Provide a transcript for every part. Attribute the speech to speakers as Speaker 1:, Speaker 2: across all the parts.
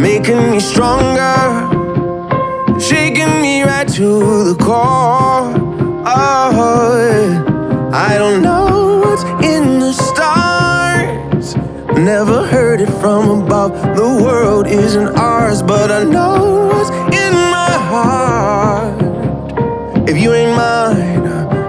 Speaker 1: making me stronger, shaking me right to the core. Oh, I don't know what's in the stars. Never heard it from above. The world isn't ours, but I know what's in my heart. If you ain't mine,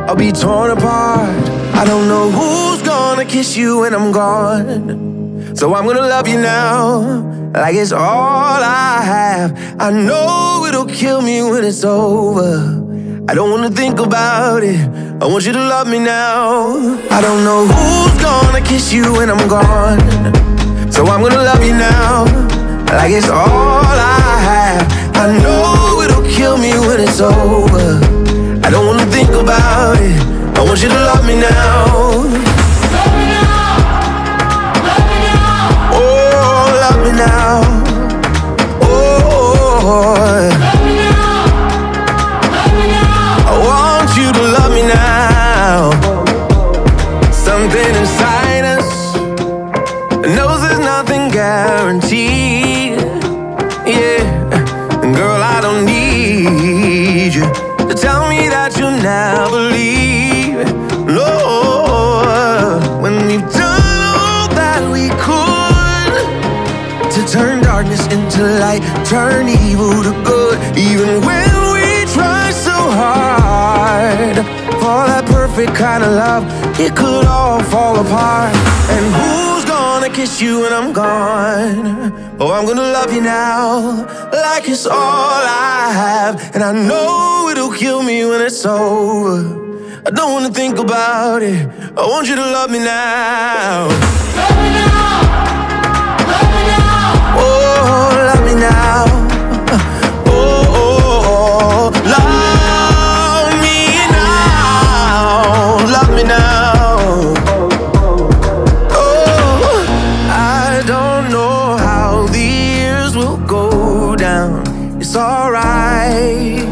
Speaker 1: I'll be torn apart. I don't know who's gonna kiss you when I'm gone. So I'm gonna love you now, like it's all I have. I know it'll kill me when it's over. I don't wanna think about it. I want you to love me now. I don't know who's gonna kiss you when I'm gone. So I'm gonna love you now, like it's all I have. I know it'll kill me when it's over. I don't wanna think about it. I want you to love me now. Tell me that you'll never leave. No, when we've done all that we could to turn darkness into light, turn evil to good. Even when we try so hard for that perfect kind of love, it could all fall apart. And who's gonna kiss you when I'm gone? Oh, I'm gonna love you now, like it's all I have. And I know it'll kill me when it's over. I don't wanna think about it. I want you to love me now. Oh, love me now. Go down. It's alright.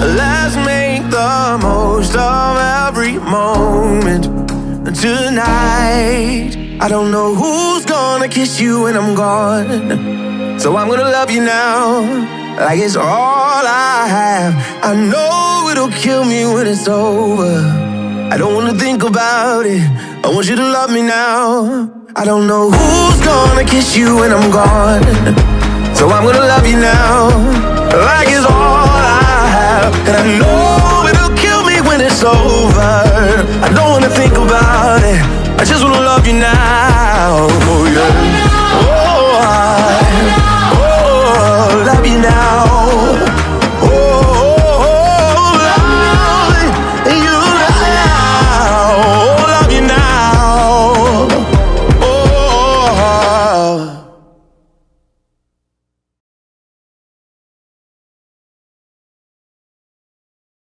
Speaker 1: Let's make the most of every moment tonight. I don't know who's gonna kiss you when I'm gone. So I'm gonna love you now, like it's all I have. I know it'll kill me when it's over. I don't wanna think about it. I want you to love me now. I don't know who's gonna kiss you when I'm gone. So I'm gonna love you now.